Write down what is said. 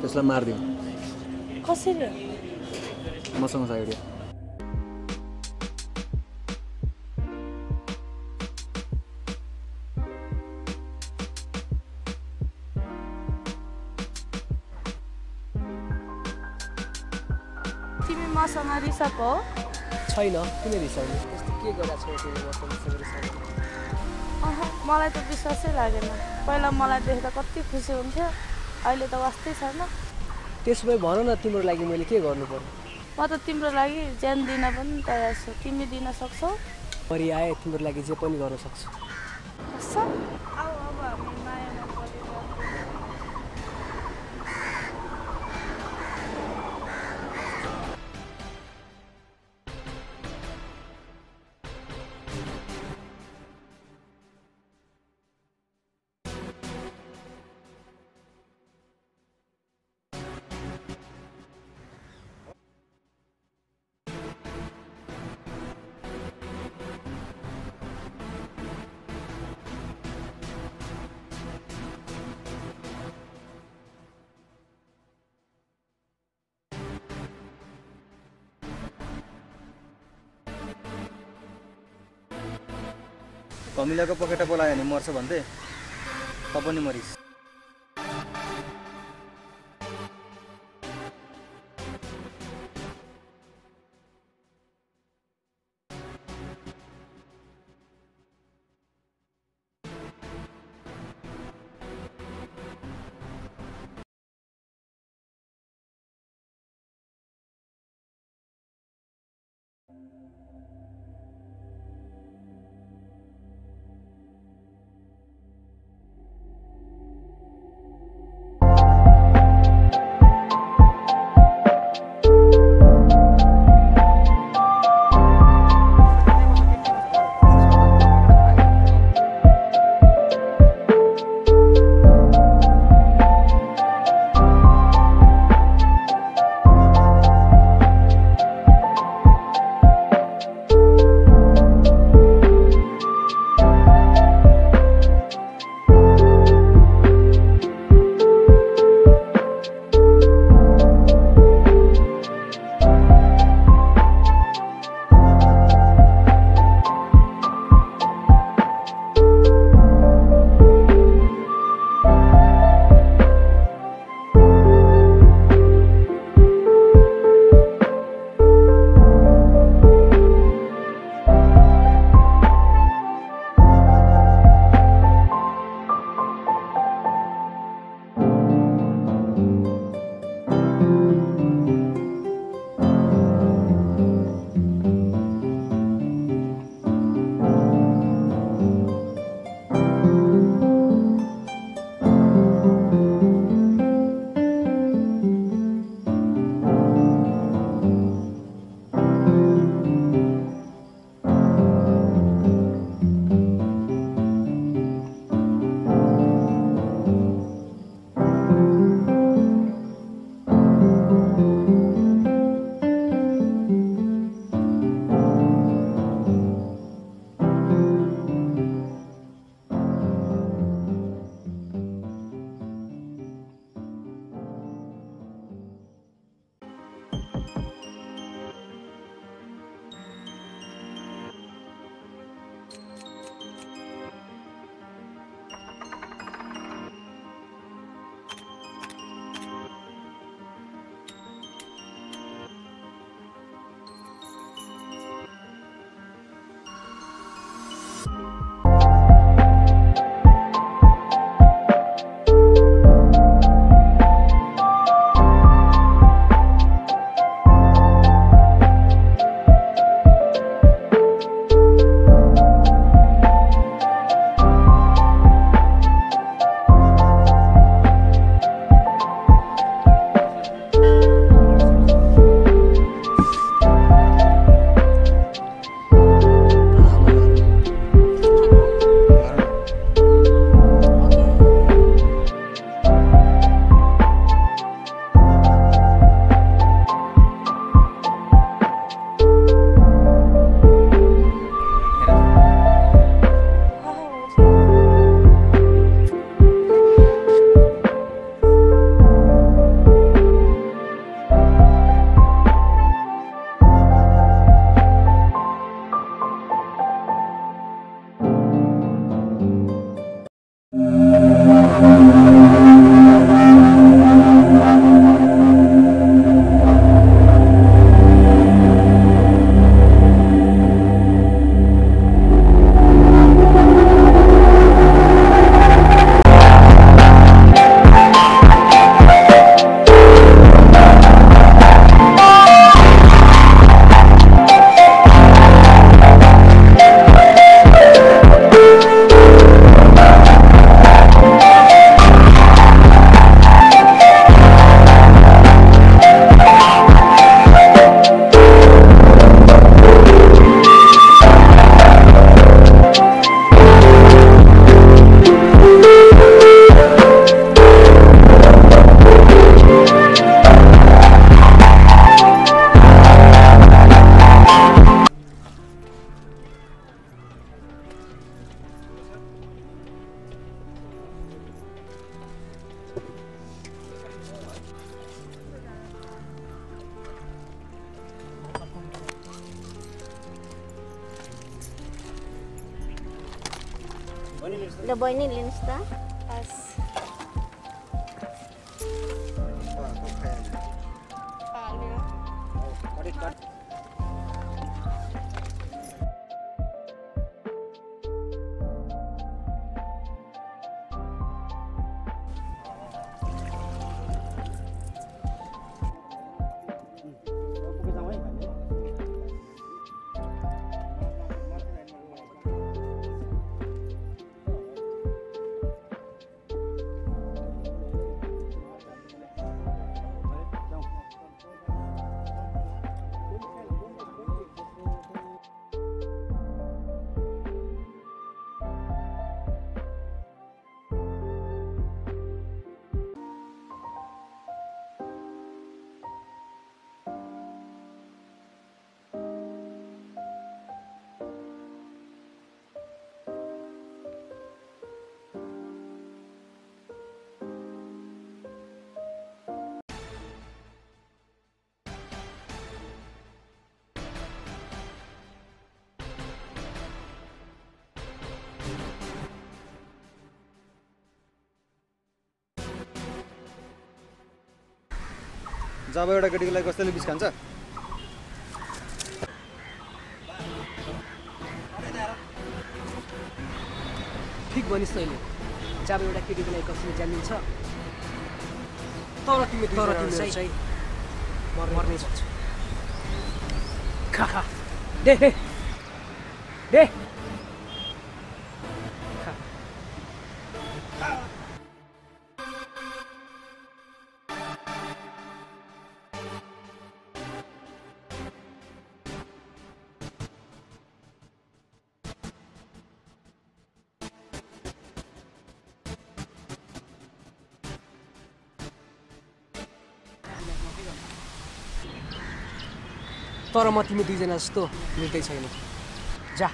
त्यसलाई मारिदिउँ कसरी मसँग छ आइडिया तिमी मसँग रिसक हो छैन। किन रिसाउने त्यस्तो के गरेको छौ मलाई त विश्वासै लागेन। पहिला मलाई देख्दा कति खुसी हुन्थ्यो। अहिले त वास्तै छैन। त्यसो भए भन न तिम्रो लागि मैले के गर्नु पर्यो? म त तिम्रो लागि ज्यान दिन पनि तयार छु। तिमी दिन सक्छौ। परि आए तिम्रो लागि जे पनि गर्न सक्छु। कमिलाको पकेटा बोलायो भने मर्छ भन्दै त पनि मरिस्। the boy ni Linster. जब एउटा केटीको लागि कसैले बिस खान्छ ठिक भनिस् तैँले। जब एउटा केटीको लागि कसैले जानिन्छ तर तिमी तर तिमी चाहिँ मर्नै सक्छ खा खा। दे दे। दे। खा। तर म तिमी दुईजना जस्तो मिल्दै छैन। जा।